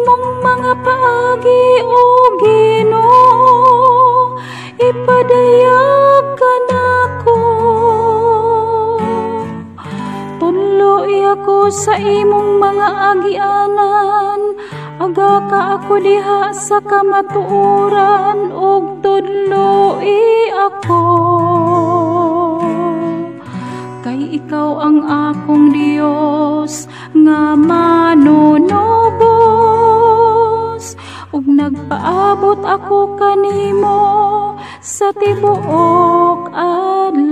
imong mga paagi o Ginoo ipadayag ka nako tuloy ako sa imong mga agianan. Aga ka ako diha sa kamatuoran og tuloy ako. Kay ikaw ang akong di nagpaabot ako kanimo sa tibuok adlaw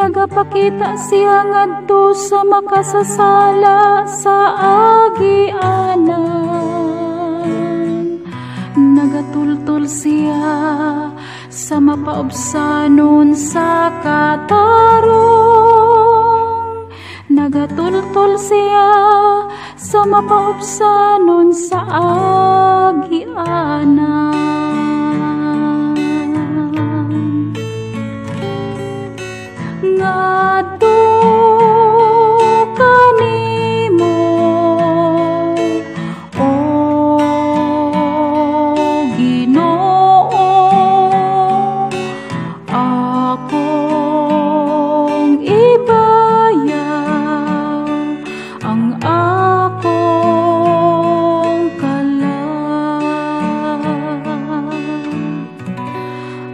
nagapakita siya ngadto sa makasasala sa agianan. Nagatultol siya sa mapaubsanon sa katarong. Nagatultol siya sa mapaubsanon sa agianan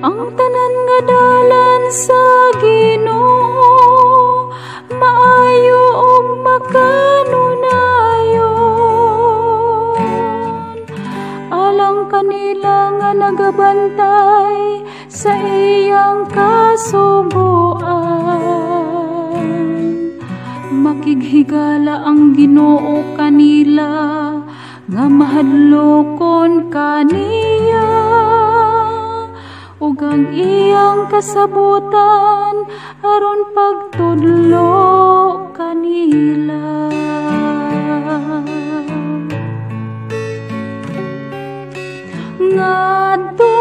ang tanan nga dalan sa kanila nga nagabantay sa iyang kasubuan. Makighigala ang Ginoo kanila nga mahadlokon kaniya. Ug ang iyang kasabutan aron pagtudlo Bantu.